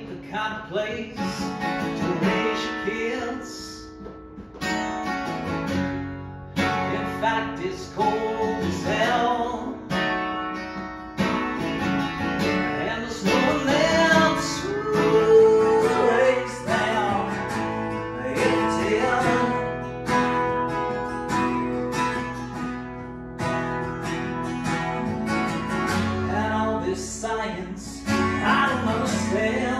the kind of place to raise your kids. In fact, it's cold as hell. And the snow melts rains down hill. And all this science I don't understand.